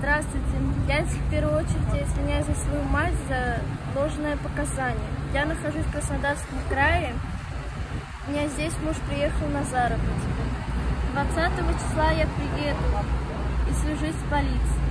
Здравствуйте. Я в первую очередь извиняюсь за свою мать за ложное показание. Я нахожусь в Краснодарском крае. У меня здесь муж приехал на заработки. 20 числа я приеду и свяжусь с полицией.